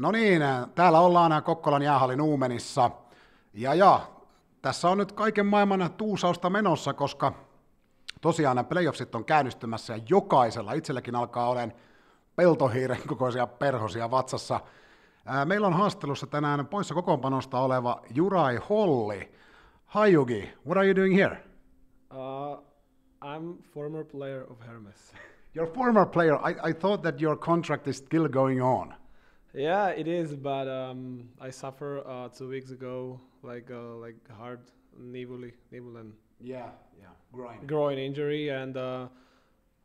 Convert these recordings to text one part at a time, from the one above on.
No niin, täällä ollaan Kokkolan jäähallin Uumenissa. Ja, ja tässä on nyt kaiken maailman tuusausta menossa, koska tosiaan nämä playoffsit on käynnistymässä ja jokaisella, itselläkin alkaa olen peltohiiren kokoisia perhosia vatsassa. Meillä on haastattelussa tänään poissa kokoonpanosta oleva Jurai Holli. Hi Yugi, what are you doing here? Uh, I'm former player of Hermes. You're former player. I, I thought that your contract is still going on. Yeah, it is, but um, I suffered uh, two weeks ago, like uh, like hard nivuli, nivulen Yeah, yeah, groin. groin injury, and uh,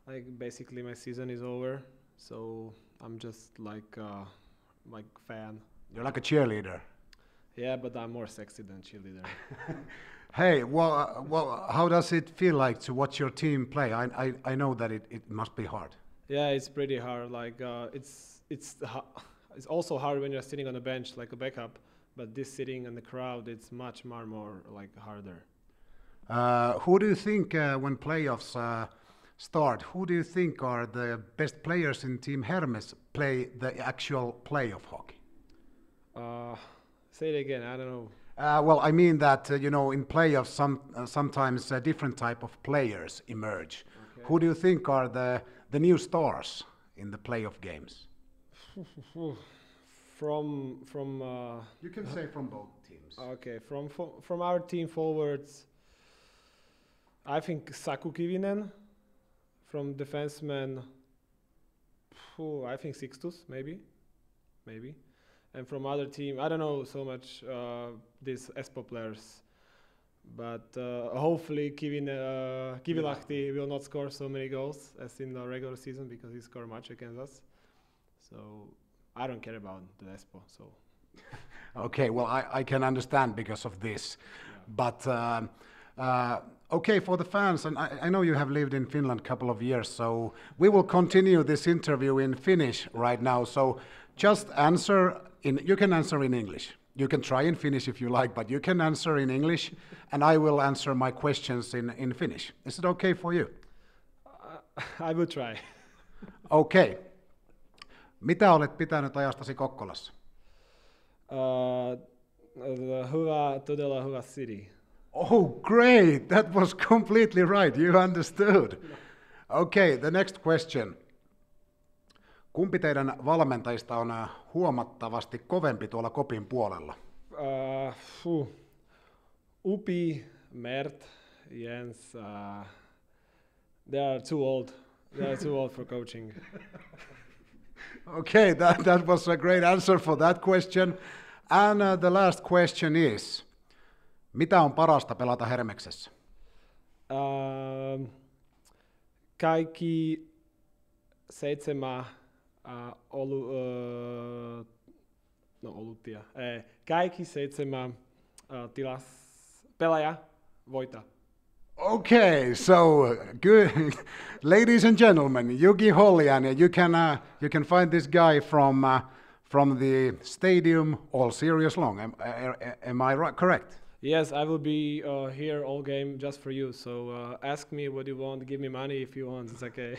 like basically my season is over. So I'm just like uh, like fan. You're like a cheerleader. Yeah, but I'm more sexy than cheerleader. Hey, well, uh, well, how does it feel like to watch your team play? I, I, I know that it, it must be hard. yeah, it's pretty hard. Like uh, it's it's ha- it's also hard when you're sitting on a bench like a backup, but this sitting in the crowd, it's much more more like harder. Uh, who do you think, uh, when playoffs uh, start, who do you think are the best players in Team Hermes play the actual playoff hockey? Uh, say it again. I don't know. Uh, well, I mean that uh, you know in playoffs, some uh, sometimes uh, different type of players emerge. Who do you think are the the new stars in the playoff games? From from uh, You can say from both teams. okay from fo- from our team forwards, I think Saku Kivinen. From defenseman, phew, I think Sixtus maybe, maybe, and from other team I don't know so much uh, these Espoo players, but uh, hopefully Kivin uh, Kivilahti will not score so many goals as in the regular season because he scored much against us. So I don't care about the Espoo. So Okay, well, I, I can understand because of this. But um, uh, okay, for the fans, and I, I know you have lived in Finland a couple of years, so we will continue this interview in Finnish right now. So just answer in, you can answer in English. You can try in Finnish if you like, but you can answer in English, and I will answer my questions in, in Finnish. Is it okay for you? uh, I will try. Okay. Mitä olet pitänyt ajastasi Kokkolassa? Uh, hyvä, todella hyvä city. Oh, great! That was completely right. You understood. Okay, the next question. Kumpi teidän valmentajista on äh, huomattavasti kovempi tuolla kopin puolella? Uh, phew. Upi, Mert, Jens, uh, they are too old. They are too old for coaching. Okay, that, that was a great answer for that question. And uh, the last question is, mitä on parasta pelata Hermeksessä? Um, kaikki seitsemän uh, olu, uh, no olutia, eh, kaikki seitsemän uh, tilas pelaaja voittaa. Okay, so uh, good, ladies and gentlemen, Yugi Hollian, you can uh, you can find this guy from uh, from the stadium all serious long. Am, uh, am I right? Correct. Yes, I will be uh, here all game just for you. So uh, ask me what you want. Give me money if you want. It's okay.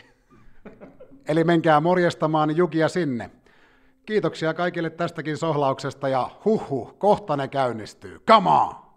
Eli menkää morjestamaan Jugia sinne. Kiitoksia kaikille tästäkin sohlauksesta ja huhhuh, kohta ne käynnistyy. Come on!